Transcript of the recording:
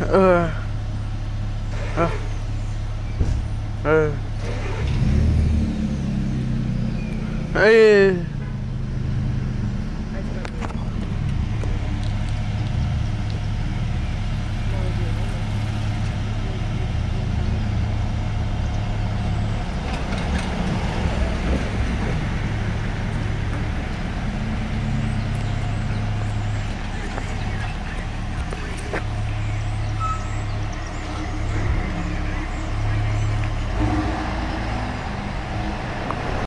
呃，呃，呃，哎。